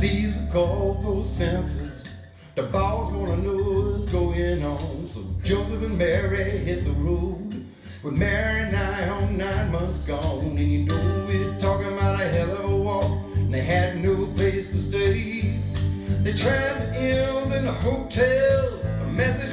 to call for census. The boss wanna know what's going on. So Joseph and Mary hit the road. With Mary nigh on nine months gone. And you know we're talking about a hell of a walk. And they had no place to stay. They tried the inns and the hotels. The message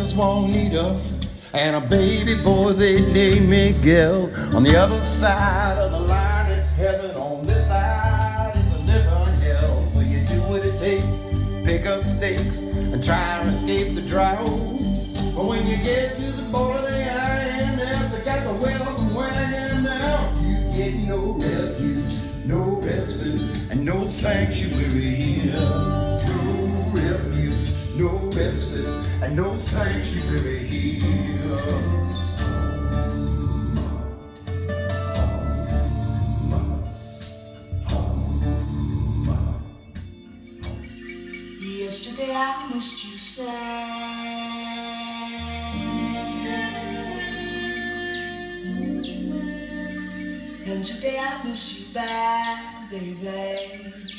his Juanita and a baby boy they named Miguel. On the other side of the line is heaven, on this side is a living hell. So you do what it takes, pick up stakes, and try to escape the drought. But when you get to the border, they INS, they got the welcome wagon now. You get no refuge, no respite, and no sanctuary here. No respite, and no sanctuary here. Yesterday I missed you sad. And today I miss you bad, baby.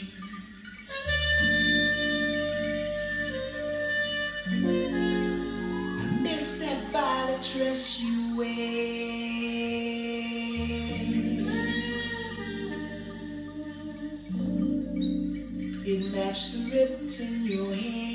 Dress you wear. It matched the ribbons in your hair.